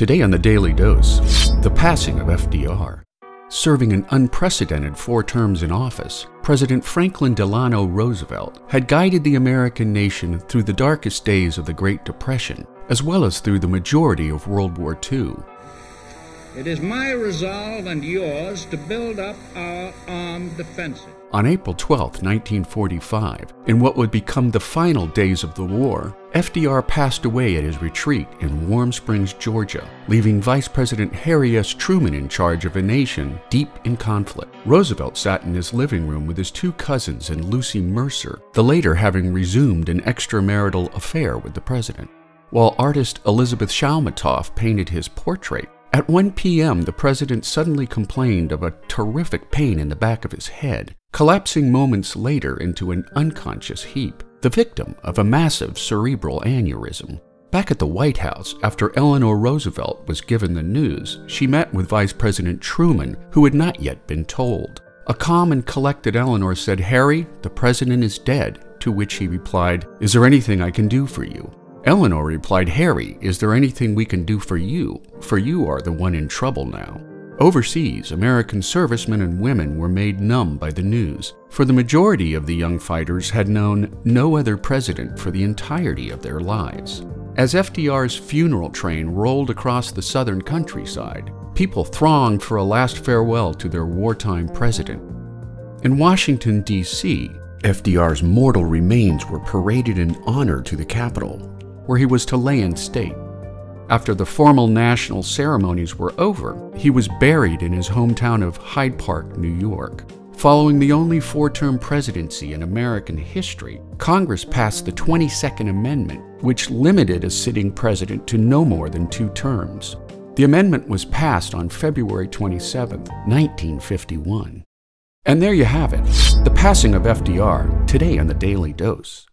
Today on the Daily Dose, the passing of FDR. Serving an unprecedented four terms in office, President Franklin Delano Roosevelt had guided the American nation through the darkest days of the Great Depression, as well as through the majority of World War II. It is my resolve and yours to build up our armed defenses. On April 12, 1945, in what would become the final days of the war, FDR passed away at his retreat in Warm Springs, Georgia, leaving Vice President Harry S. Truman in charge of a nation deep in conflict. Roosevelt sat in his living room with his two cousins and Lucy Mercer, the later having resumed an extramarital affair with the president. While artist Elizabeth Shoumatoff painted his portrait, at 1 p.m., the president suddenly complained of a terrific pain in the back of his head, collapsing moments later into an unconscious heap, the victim of a massive cerebral aneurysm. Back at the White House, after Eleanor Roosevelt was given the news, she met with Vice President Truman, who had not yet been told. A calm and collected Eleanor said, Harry, the president is dead, to which he replied, Is there anything I can do for you? Eleanor replied, Harry, is there anything we can do for you? For you are the one in trouble now. Overseas, American servicemen and women were made numb by the news, for the majority of the young fighters had known no other president for the entirety of their lives. As FDR's funeral train rolled across the southern countryside, people thronged for a last farewell to their wartime president. In Washington, D.C., FDR's mortal remains were paraded in honor to the Capitol, where he was to lay in state. After the formal national ceremonies were over, he was buried in his hometown of Hyde Park, New York. Following the only four term presidency in American history, Congress passed the 22nd Amendment, which limited a sitting president to no more than two terms. The amendment was passed on February 27, 1951. And there you have it the passing of FDR, today on the Daily Dose.